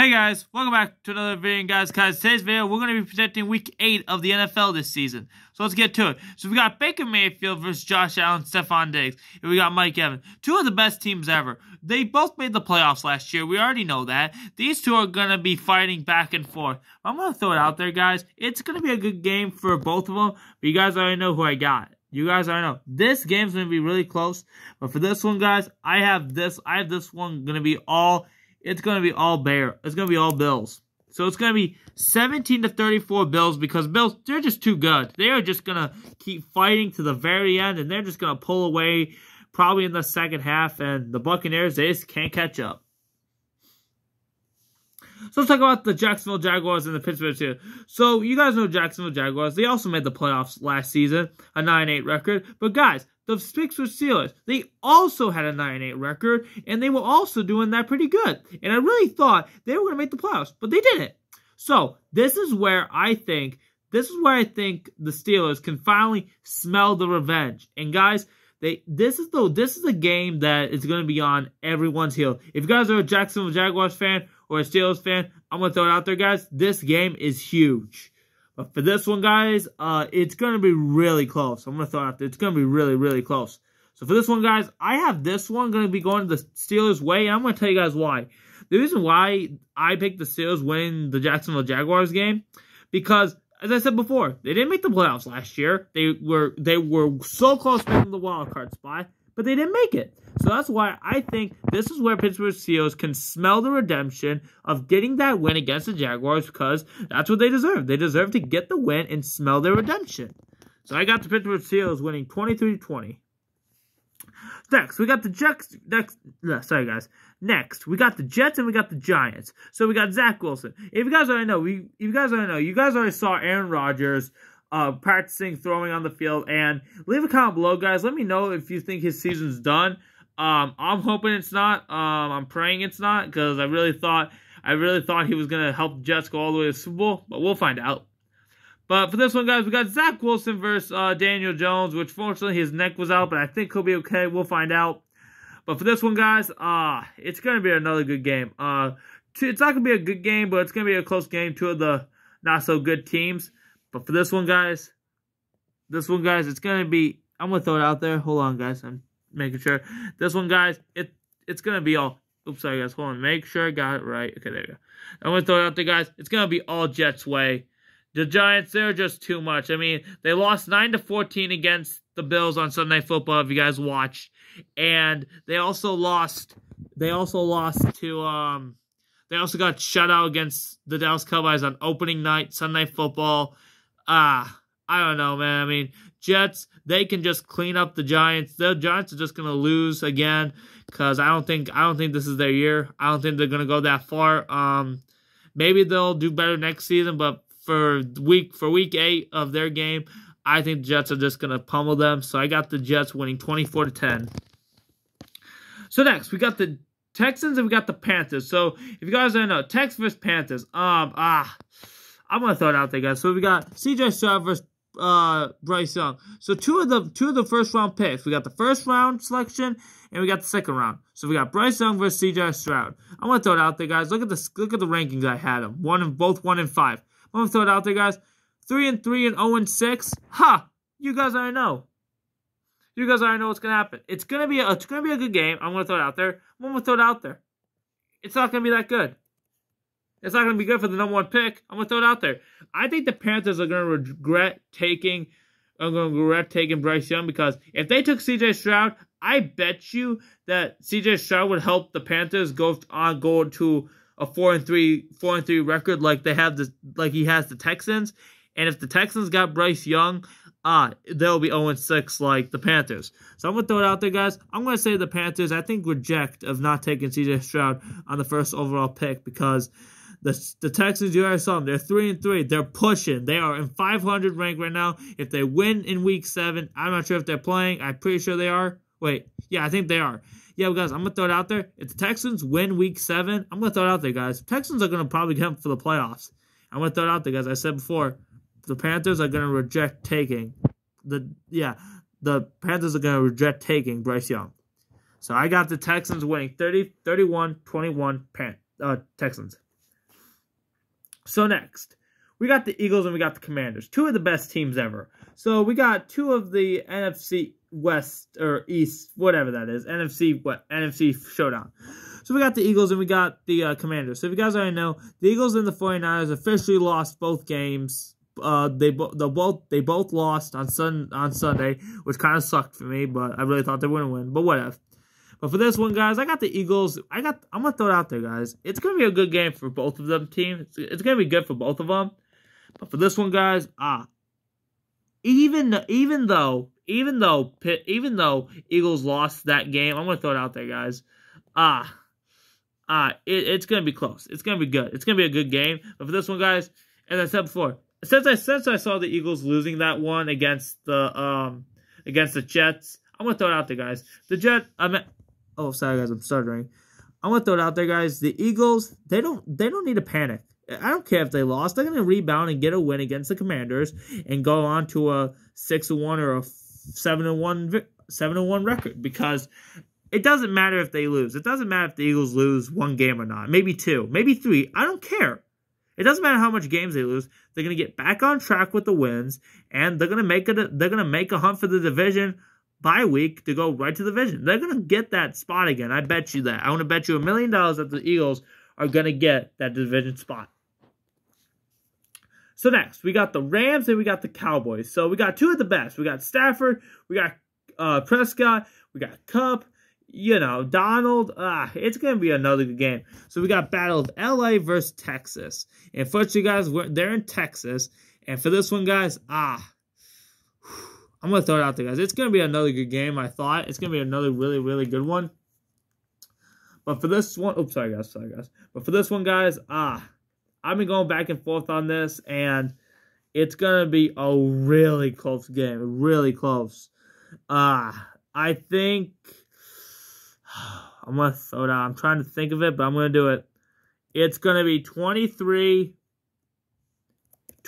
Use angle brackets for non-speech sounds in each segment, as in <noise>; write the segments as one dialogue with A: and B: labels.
A: Hey guys, welcome back to another video, guys. Guys, today's video we're going to be predicting Week 8 of the NFL this season. So let's get to it. So we got Baker Mayfield versus Josh Allen, Stefon Diggs, and we got Mike Evans. Two of the best teams ever. They both made the playoffs last year. We already know that. These two are going to be fighting back and forth. I'm going to throw it out there, guys. It's going to be a good game for both of them, but you guys already know who I got. You guys already know this game's gonna be really close. But for this one, guys, I have this. I have this one gonna be all it's going to be all Bear. It's going to be all Bills. So it's going to be 17 to 34 Bills because Bills, they're just too good. They are just going to keep fighting to the very end, and they're just going to pull away probably in the second half, and the Buccaneers, they just can't catch up. So let's talk about the Jacksonville Jaguars and the Pittsburgh Steelers. So you guys know Jacksonville Jaguars. They also made the playoffs last season, a 9-8 record. But guys, the Pittsburgh Steelers, they also had a 9-8 record, and they were also doing that pretty good. And I really thought they were going to make the playoffs, but they didn't. So this is where I think, this is where I think the Steelers can finally smell the revenge. And guys, they this is the this is a game that is going to be on everyone's heel. If you guys are a Jacksonville Jaguars fan or a Steelers fan, I'm going to throw it out there, guys. This game is huge. But for this one, guys, uh, it's going to be really close. I'm going to throw out there. It's going to be really, really close. So for this one, guys, I have this one going to be going the Steelers' way, and I'm going to tell you guys why. The reason why I picked the Steelers winning the Jacksonville Jaguars game, because as I said before, they didn't make the playoffs last year. They were they were so close to the wild card spot, but they didn't make it. So that's why I think this is where Pittsburgh Steelers can smell the redemption of getting that win against the Jaguars because that's what they deserve. They deserve to get the win and smell their redemption. So I got the Pittsburgh Steelers winning 23-20. Next, we got the Jets. Next, no, sorry guys. Next, we got the Jets and we got the Giants. So we got Zach Wilson. If you guys already know, we if you guys already know, you guys already saw Aaron Rodgers uh, practicing throwing on the field. And leave a comment below, guys. Let me know if you think his season's done. Um, I'm hoping it's not. Um, I'm praying it's not because I really thought I really thought he was gonna help Jets go all the way to the Super Bowl, but we'll find out. But for this one, guys, we got Zach Wilson versus uh, Daniel Jones, which fortunately his neck was out, but I think he'll be okay. We'll find out. But for this one, guys, uh, it's gonna be another good game. Uh, it's not gonna be a good game, but it's gonna be a close game. Two of the not so good teams. But for this one, guys, this one, guys, it's gonna be. I'm gonna throw it out there. Hold on, guys. I'm making sure. This one, guys, it it's gonna be all. Oops, sorry, guys. Hold on. Make sure I got it right. Okay, there you go. I'm gonna throw it out there, guys. It's gonna be all Jets' way. The Giants, they're just too much. I mean, they lost nine to fourteen against the Bills on Sunday Football. If you guys watched, and they also lost. They also lost to um. They also got shut out against the Dallas Cowboys on opening night Sunday Football ah, I don't know, man. I mean, Jets, they can just clean up the Giants. The Giants are just gonna lose again because I don't think I don't think this is their year. I don't think they're gonna go that far. Um, maybe they'll do better next season, but for week for week eight of their game, I think the Jets are just gonna pummel them. So I got the Jets winning twenty four to ten. So next we got the Texans and we got the Panthers. So if you guys don't know, Texans versus Panthers. Um ah I'm gonna throw it out there, guys. So we got CJ Stroud versus uh, Bryce Young. So two of the two of the first round picks. We got the first round selection and we got the second round. So we got Bryce Young versus CJ Stroud. I'm gonna throw it out there, guys. Look at the look at the rankings I had them. One and both one and five. I'm gonna throw it out there, guys. Three and three and zero oh and six. Ha! You guys already know. You guys already know what's gonna happen. It's gonna be a, it's gonna be a good game. I'm gonna throw it out there. I'm gonna throw it out there. It's not gonna be that good. It's not going to be good for the number one pick. I'm going to throw it out there. I think the Panthers are going to regret taking. I'm going to regret taking Bryce Young because if they took C.J. Stroud, I bet you that C.J. Stroud would help the Panthers go on go to a four and three four and three record like they have the like he has the Texans. And if the Texans got Bryce Young, uh, they'll be 0 6 like the Panthers. So I'm going to throw it out there, guys. I'm going to say the Panthers, I think, reject of not taking CJ Stroud on the first overall pick because the the Texans, you already saw them. They're three and three. They're pushing. They are in 500 rank right now. If they win in week seven, I'm not sure if they're playing. I'm pretty sure they are. Wait, yeah, I think they are. Yeah, guys, I'm gonna throw it out there. If the Texans win week seven, I'm gonna throw it out there, guys. Texans are gonna probably get for the playoffs. I'm gonna throw it out there, guys. I said before, the Panthers are gonna reject taking the yeah, the Panthers are gonna reject taking Bryce Young. So I got the Texans winning 30, 31, 21 Pan, uh, Texans. So next, we got the Eagles and we got the Commanders. Two of the best teams ever. So we got two of the NFC West or East, whatever that is, NFC what NFC showdown. So we got the Eagles and we got the uh, Commanders. So if you guys already know, the Eagles and the 49ers officially lost both games. Uh, they, bo- they both they both lost on sun on Sunday, which kind of sucked for me. But I really thought they wouldn't win. But whatever. But for this one, guys, I got the Eagles. I got. I'm gonna throw it out there, guys. It's gonna be a good game for both of them teams. It's, it's gonna be good for both of them. But for this one, guys, ah, even even though even though even though Eagles lost that game, I'm gonna throw it out there, guys. Ah, ah, it, it's gonna be close. It's gonna be good. It's gonna be a good game. But for this one, guys, as I said before, since I since I saw the Eagles losing that one against the um against the Jets, I'm gonna throw it out there, guys. The Jet, I mean, oh sorry guys, I'm stuttering. I'm gonna throw it out there, guys. The Eagles, they don't they don't need to panic. I don't care if they lost. They're gonna rebound and get a win against the Commanders and go on to a six one or a seven one seven one record because it doesn't matter if they lose. It doesn't matter if the Eagles lose one game or not. Maybe two, maybe three. I don't care. It doesn't matter how much games they lose. They're gonna get back on track with the wins, and they're gonna make it. They're gonna make a hunt for the division bye week to go right to the division. They're gonna get that spot again. I bet you that. I want to bet you a million dollars that the Eagles are gonna get that division spot. So next, we got the Rams and we got the Cowboys. So we got two of the best. We got Stafford, we got uh, Prescott, we got Kupp, you know, Donald, ah, it's going to be another good game. So we got battle of LA versus Texas. And first, you guys, they're in Texas. And for this one, guys, ah, I'm going to throw it out there, guys. It's going to be another good game, I thought. It's going to be another really, really good one. But for this one, oops, sorry, guys, sorry, guys. But for this one, guys, ah, I've been going back and forth on this, and it's going to be a really close game, really close. Ah, I think <sighs> I'm gonna throw it out. I'm trying to think of it, but I'm gonna do it. It's gonna be 23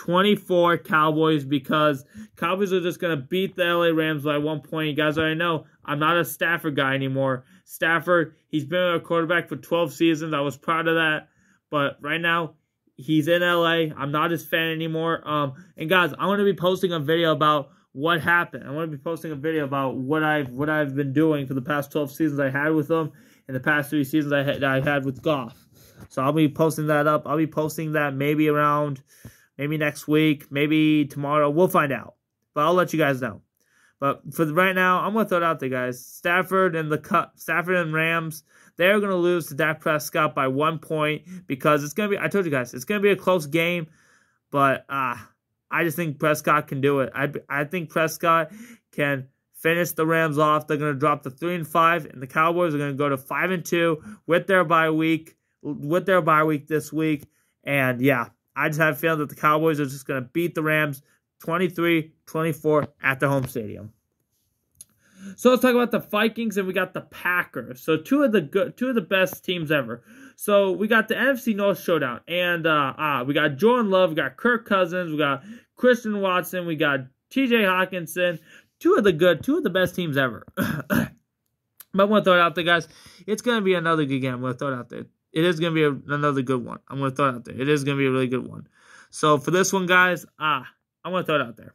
A: 24 Cowboys because Cowboys are just going to beat the LA Rams by one point. You guys already know I'm not a Stafford guy anymore. Stafford, he's been a quarterback for 12 seasons. I was proud of that. But right now, he's in LA. I'm not his fan anymore. Um, and guys, I'm going to be posting a video about what happened. I'm going to be posting a video about what I've what I've been doing for the past 12 seasons I had with them and the past three seasons I had I had with Goff. So I'll be posting that up. I'll be posting that maybe around maybe next week, maybe tomorrow. We'll find out. But I'll let you guys know. But for the, right now, I'm gonna throw it out there, guys. Stafford and the cut Stafford and Rams, they're gonna lose to Dak Prescott by one point because it's gonna be. I told you guys, it's gonna be a close game. But uh, I just think Prescott can do it. I I think Prescott can finish the Rams off. They're going to drop to three and five, and the Cowboys are going to go to five and two with their bye week, with their bye week this week. And yeah, I just have a feeling that the Cowboys are just going to beat the Rams 23-24 at the home stadium. So let's talk about the Vikings and we got the Packers. So two of the good, two of the best teams ever. So we got the NFC North showdown, and uh, ah, we got Jordan Love, we got Kirk Cousins, we got Christian Watson, we got T.J. Hockenson. Two of the good, two of the best teams ever. <coughs> but I'm gonna throw it out there, guys. It's gonna be another good game. I'm gonna throw it out there. It is gonna be a, another good one. I'm gonna throw it out there. It is gonna be a really good one. So for this one, guys, ah, I'm gonna throw it out there.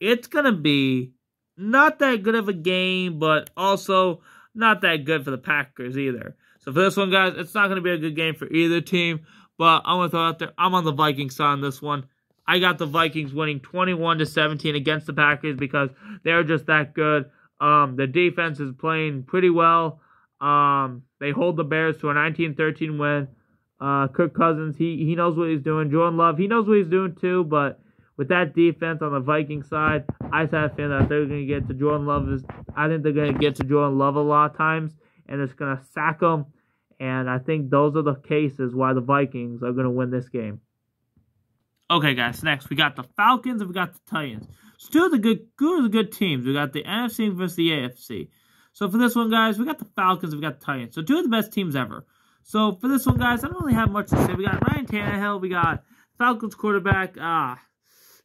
A: It's gonna be not that good of a game, but also not that good for the Packers either. So for this one, guys, it's not going to be a good game for either team. But I'm going to throw out there. I'm on the Vikings side on this one. I got the Vikings winning 21 to 17 against the Packers because they're just that good. Um, the defense is playing pretty well. Um, they hold the Bears to a 19-13 win. Uh, Kirk Cousins, he he knows what he's doing. Jordan Love, he knows what he's doing too. But with that defense on the Viking side, I just have a feeling that they're going to get to Jordan Love. Is I think they're going to get to Jordan Love a lot of times, and it's going to sack him. And I think those are the cases why the Vikings are going to win this game. Okay, guys. Next, we got the Falcons and we got the Titans. Of the good, the good teams. We got the NFC versus the AFC. So for this one, guys, we got the Falcons, we got the Titans. So two of the best teams ever. So for this one, guys, I don't really have much to say. We got Ryan Tannehill, we got Falcons quarterback. Ah,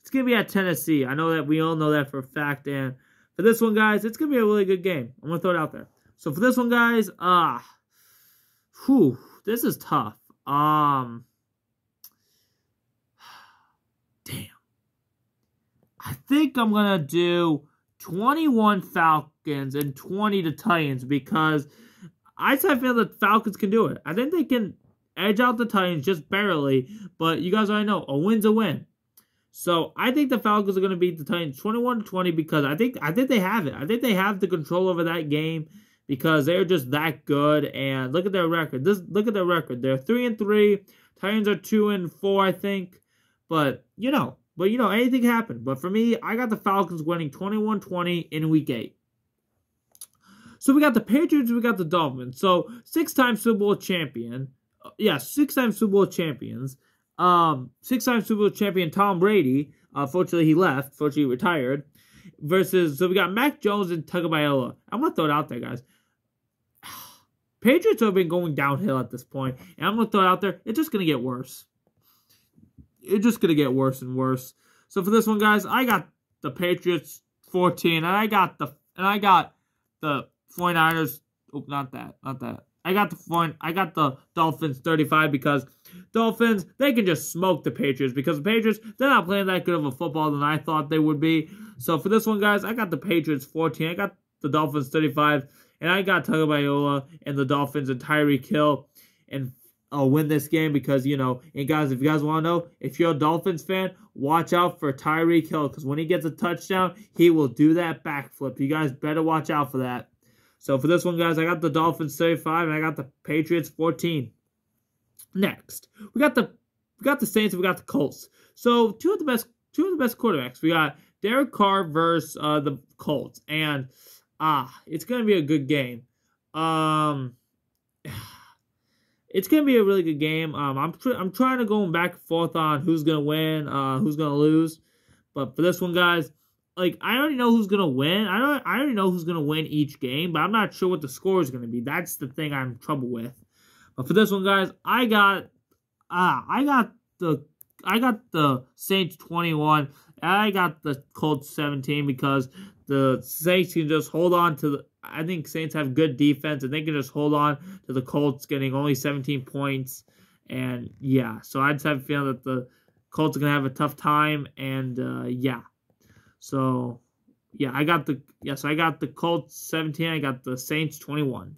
A: it's gonna be at Tennessee. I know that we all know that for a fact. And for this one, guys, it's gonna be a really good game. I'm gonna throw it out there. So for this one, guys, ah, whew, this is tough. Um, <sighs> damn. I think I'm gonna do 21 Falcons and 20 to Titans because I feel that Falcons can do it. I think they can edge out the Titans just barely, but you guys already know a win's a win. So I think the Falcons are going to beat the Titans 21 to 20 because I think I think they have it. I think they have the control over that game because they're just that good. And look at their record. This look at their record. They're three and three. Titans are two and four, I think. But you know, but you know, anything happened. But for me, I got the Falcons winning 21-20 in week eight. So we got the Patriots, we got the Dolphins. So six-time Super Bowl champion. Uh, yeah, six-time Super Bowl champions. Um, six-time Super Bowl champion Tom Brady. Uh, fortunately, he left. Fortunately, he retired. Versus, so we got Mac Jones and Tagovailoa. I'm gonna throw it out there, guys. <sighs> Patriots have been going downhill at this point, and I'm gonna throw it out there. It's just gonna get worse. It's just gonna get worse and worse. So for this one, guys, I got the Patriots 14, and I got the and I got the 49ers. Oh, not that. Not that. I got the point. I got the Dolphins 35 because Dolphins they can just smoke the Patriots because the Patriots they're not playing that good of a football than I thought they would be. So for this one, guys, I got the Patriots 14. I got the Dolphins 35, and I got Tagovailoa and the Dolphins and Tyreek Hill and uh, win this game because you know. And guys, if you guys want to know, if you're a Dolphins fan, watch out for Tyreek Hill because when he gets a touchdown, he will do that backflip. You guys better watch out for that. So for this one, guys, I got the Dolphins 35 and I got the Patriots 14. Next, we got the we got the Saints, we got the Colts. So two of the best two of the best quarterbacks. We got Derek Carr versus uh, the Colts, and ah, it's gonna be a good game. Um, <sighs> it's gonna be a really good game. Um, I'm tr- I'm trying to go back and forth on who's gonna win, uh, who's gonna lose, but for this one, guys, like I already know who's gonna win. I don't I already know who's gonna win each game, but I'm not sure what the score is gonna be. That's the thing I'm trouble with. But for this one, guys, I got ah I got the I got the Saints 21. I got the Colts 17 because the Saints can just hold on to the. I think Saints have good defense and they can just hold on to the Colts getting only 17 points. And yeah, so I just have a feeling that the Colts are gonna have a tough time. And uh, yeah, so yeah, I got the yes, I got the Colts 17, I got the Saints 21.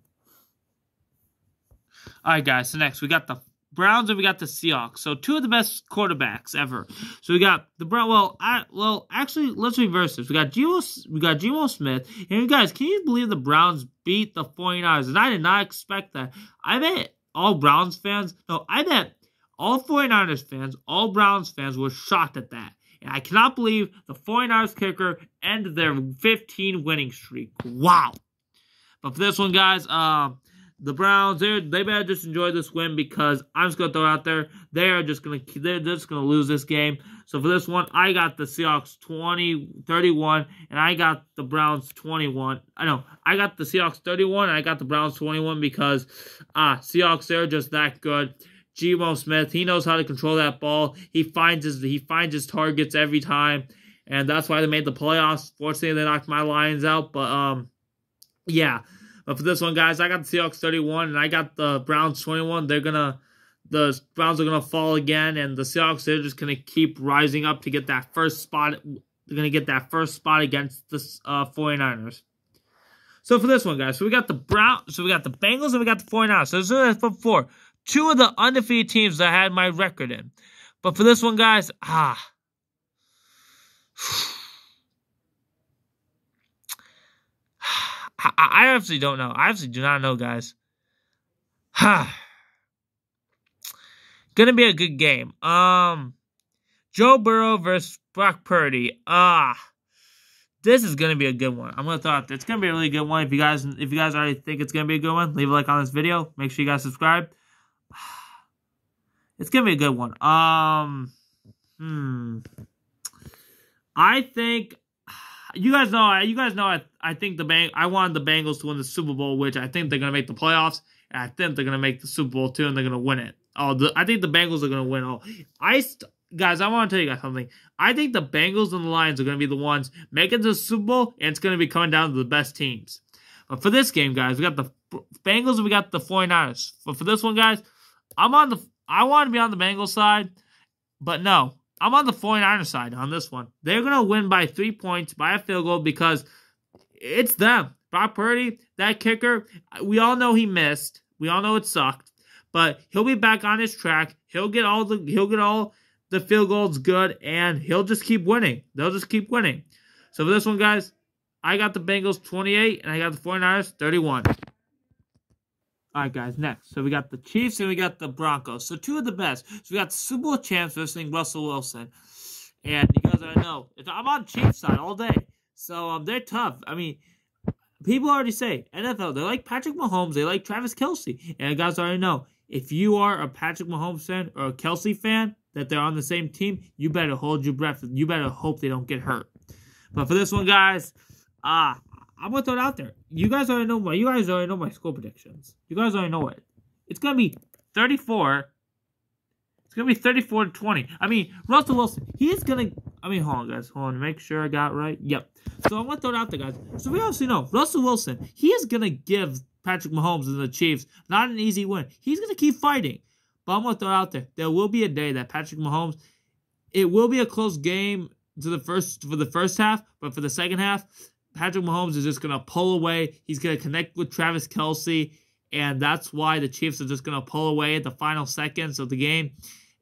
A: All right, guys. So next we got the Browns and we got the Seahawks. So two of the best quarterbacks ever. So we got the Brown. Well, I, well, actually, let's reverse this. We got Geno, we got Geno Smith. And guys, can you believe the Browns beat the 49ers? And I did not expect that. I bet all Browns fans. No, I bet all 49ers fans, all Browns fans were shocked at that. And I cannot believe the 49ers kicker ended their 15 winning streak. Wow. But for this one, guys, uh, the Browns, they they better just enjoy this win because I'm just gonna throw out there they are just gonna they're just gonna lose this game. So for this one, I got the Seahawks 20 31 and I got the Browns 21. I know I got the Seahawks 31 and I got the Browns 21 because uh, Seahawks they're just that good. Geno Smith, he knows how to control that ball. He finds his he finds his targets every time, and that's why they made the playoffs. Fortunately, they knocked my Lions out, but um, yeah. But for this one, guys, I got the Seahawks 31 and I got the Browns 21. They're gonna the Browns are gonna fall again, and the Seahawks they're just gonna keep rising up to get that first spot. They're gonna get that first spot against the uh, 49ers. So for this one, guys, so we got the Brown, so we got the Bengals and we got the 49ers. So this is for four two of the undefeated teams that I had my record in. But for this one, guys, ah. <sighs> I, I actually don't know. I actually do not know, guys. Ha. Gonna be a good game. Um, Joe Burrow versus Brock Purdy. Ah, this is gonna be a good one. I'm gonna it. It's gonna be a really good one. If you guys, if you guys already think it's gonna be a good one, leave a like on this video. Make sure you guys subscribe. <sighs> It's gonna be a good one. Um, hmm. I think you guys know. You guys know. I, I think the bang. I wanted the Bengals to win the Super Bowl, which I think they're gonna make the playoffs, and I think they're gonna make the Super Bowl too, and they're gonna win it. Oh, the, I think the Bengals are gonna win. Oh, I st- guys, I want to tell you guys something. I think the Bengals and the Lions are gonna be the ones making the Super Bowl, and it's gonna be coming down to the best teams. But for this game, guys, we got the Bengals and we got the 49ers. But for this one, guys, I'm on the I want to be on the Bengals side, but no, I'm on the 49ers side on this one. They're going to win by three points, by a field goal, because it's them. Brock Purdy, that kicker, we all know he missed. We all know it sucked. But he'll be back on his track. He'll get all the he'll get all the field goals good, and he'll just keep winning. They'll just keep winning. So for this one, guys, I got the Bengals 28, and I got the 49ers 31. All right, guys, next. So we got the Chiefs and we got the Broncos. So two of the best. So we got Super Bowl champs versus Russell Wilson. And you guys already know, I'm on Chiefs side all day. So um, they're tough. I mean, people already say, NFL, they like Patrick Mahomes, they like Travis Kelce. And you guys already know, if you are a Patrick Mahomes fan or a Kelce fan, that they're on the same team, you better hold your breath. You better hope they don't get hurt. But for this one, guys, ah, I'm gonna throw it out there. You guys already know my you guys already know my score predictions. You guys already know it. It's gonna be 34. It's gonna be 34 to 20. I mean, Russell Wilson, he is gonna I mean, hold on, guys. Hold on, make sure I got right. Yep. So I'm gonna throw it out there, guys. So we obviously know Russell Wilson, he is gonna give Patrick Mahomes and the Chiefs not an easy win. He's gonna keep fighting. But I'm gonna throw it out there. There will be a day that Patrick Mahomes, it will be a close game to the first for the first half, but for the second half, Patrick Mahomes is just going to pull away. He's going to connect with Travis Kelce. and that's why the Chiefs are just going to pull away at the final seconds of the game,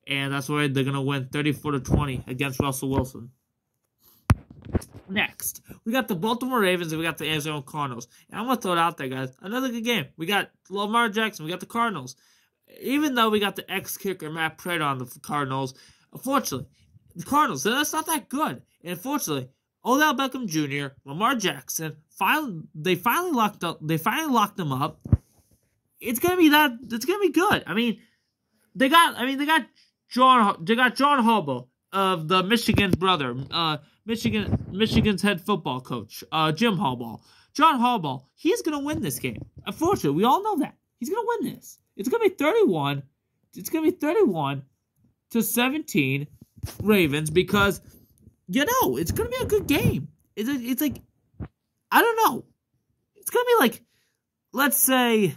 A: and that's why they're going to win 34 to 20 against Russell Wilson. Next, we got the Baltimore Ravens and we got the Arizona Cardinals. And I'm going to throw it out there, guys. Another good game. We got Lamar Jackson. We got the Cardinals. Even though we got the ex kicker Matt Prater on the Cardinals, unfortunately, the Cardinals, that's not that good. And unfortunately, Odell Beckham Jr., Lamar Jackson, finally they finally locked up they finally locked them up. It's gonna be that it's gonna be good. I mean, they got I mean they got John they got John Harbaugh of the Michigan brother, uh Michigan Michigan's head football coach, uh Jim Harbaugh. John Harbaugh, he's gonna win this game. Unfortunately, we all know that. He's gonna win this. It's gonna be 31. It's gonna be 31 to 17 Ravens because you know it's gonna be a good game. It's a, it's like I don't know. It's gonna be like let's say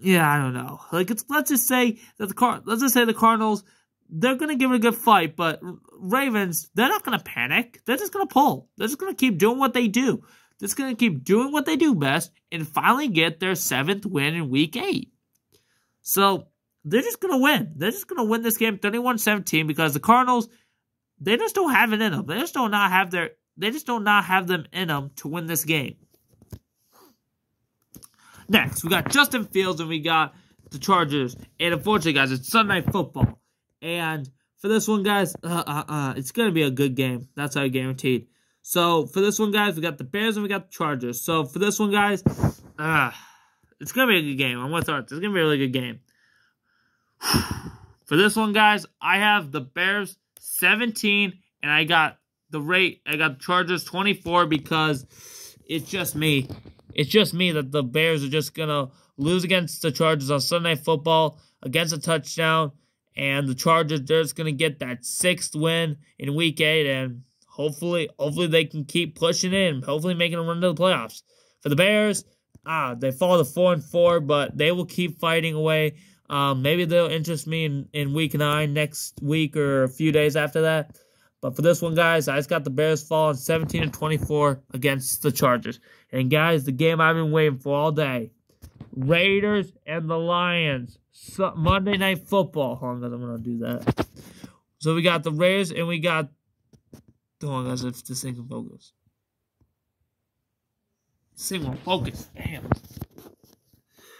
A: yeah I don't know like it's let's just say that the car let's just say the Cardinals they're gonna give it a good fight, but Ravens they're not gonna panic. They're just gonna pull. They're just gonna keep doing what they do. They're just gonna keep doing what they do best and finally get their seventh win in Week Eight. So they're just gonna win. They're just gonna win this game 31-17 because the Cardinals they just don't have it in them. They just don't not have their. They just don't not have them in them to win this game. Next, we got Justin Fields and we got the Chargers. And unfortunately, guys, it's Sunday Night football. And for this one, guys, uh, uh, uh, it's gonna be a good game. That's how I guaranteed. So for this one, guys, we got the Bears and we got the Chargers. So for this one, guys, uh, it's gonna be a good game. I'm gonna start. It's gonna be a really good game. <sighs> for this one, guys, I have the Bears 17, and I got the rate, I got the Chargers 24 because it's just me. It's just me that the Bears are just going to lose against the Chargers on Sunday Football against a touchdown. And the Chargers, they're just going to get that sixth win in Week 8. And hopefully, hopefully they can keep pushing in. Hopefully making a run to the playoffs. For the Bears, ah, they fall to 4 and 4, but they will keep fighting away. Um, maybe they'll interest me in, in week nine next week or a few days after that. But for this one, guys, I just got the Bears falling 17 and 24 against the Chargers. And guys, the game I've been waiting for all day. Raiders and the Lions. So, Monday Night Football. Hold on, guys, I'm to do that. So we got the Raiders and we got... Hold on, guys, if this thing can focus. Won't focus. Damn.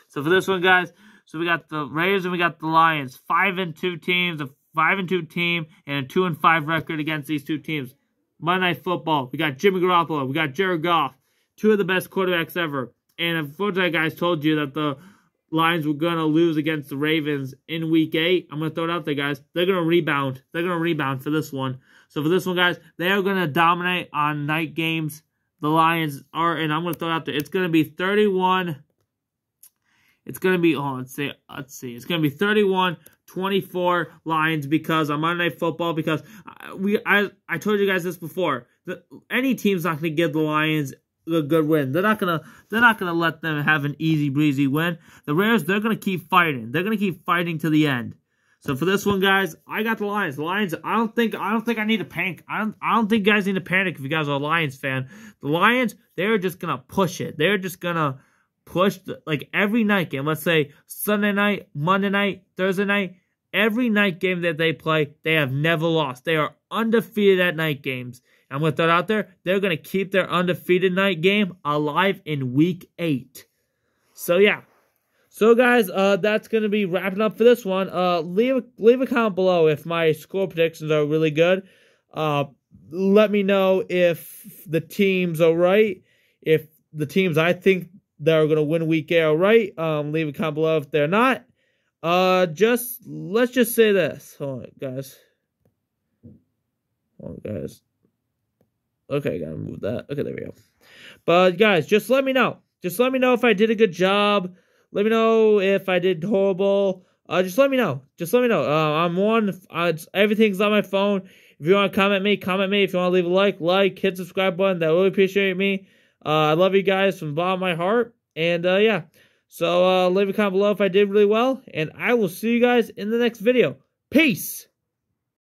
A: So for this one, guys, so we got the Raiders and we got the Lions. Five and two teams, a five and two team, and a two and five record against these two teams. Monday Night Football. We got Jimmy Garoppolo. We got Jared Goff. Two of the best quarterbacks ever. And unfortunately, guys told you that the Lions were going to lose against the Ravens in week eight. I'm going to throw it out there, guys. They're going to rebound. They're going to rebound for this one. So for this one, guys, they are going to dominate on night games. The Lions are, and I'm going to throw it out there. It's going to be 31 it's going to be, oh, let's see, let's see. It's going to be 31 24 Lions because on Monday Night Football because uh, we I I told you guys this before. any team's not going to give the Lions a good win. They're not gonna they're not gonna let them have an easy breezy win. The Raiders they're gonna keep fighting. They're gonna keep fighting to the end. So for this one, guys, I got the Lions. The Lions. I don't think. I don't think I need to panic. I don't. I don't think guys need to panic if you guys are a Lions fan. The Lions. They're just gonna push it. They're just gonna push the, like every night game. Let's say Sunday night, Monday night, Thursday night. Every night game that they play, they have never lost. They are undefeated at night games. To throw it out there. They're going to keep their undefeated night game alive in week eight. So, yeah. So, guys, uh, that's going to be wrapping up for this one. Uh, leave, leave a comment below if my score predictions are really good. Uh, let me know if the teams are right. If the teams I think that are going to win week eight are right, um, leave a comment below if they're not. Uh, just let's just say this. Hold on, guys. Hold on, guys. Okay, gotta move that. Okay, there we go. But guys, just let me know. Just let me know if I did a good job. Let me know if I did horrible. Uh, just let me know. Just let me know. Uh, I'm on. Uh, everything's on my phone. If you want to comment me, comment me. If you want to leave a like, like, hit subscribe button. That really appreciate me. Uh, I love you guys from the bottom of my heart. And uh, yeah. So uh, leave a comment below if I did really well, and I will see you guys in the next video. Peace!